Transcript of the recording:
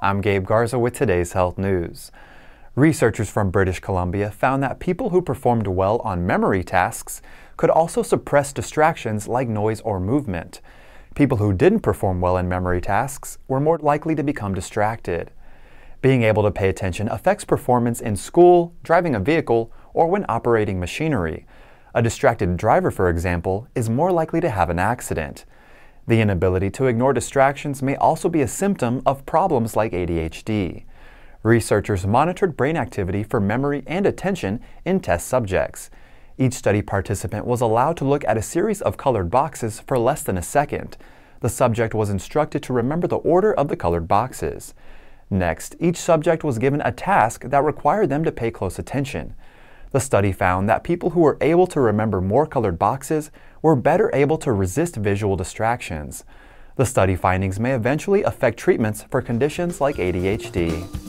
I'm Gabe Garza with today's health news. Researchers from British Columbia found that people who performed well on memory tasks could also suppress distractions like noise or movement. People who didn't perform well in memory tasks were more likely to become distracted. Being able to pay attention affects performance in school, driving a vehicle, or when operating machinery. A distracted driver, for example, is more likely to have an accident. The inability to ignore distractions may also be a symptom of problems like ADHD. Researchers monitored brain activity for memory and attention in test subjects. Each study participant was allowed to look at a series of colored boxes for less than a second. The subject was instructed to remember the order of the colored boxes. Next, each subject was given a task that required them to pay close attention. The study found that people who were able to remember more colored boxes were better able to resist visual distractions. The study findings may eventually affect treatments for conditions like ADHD.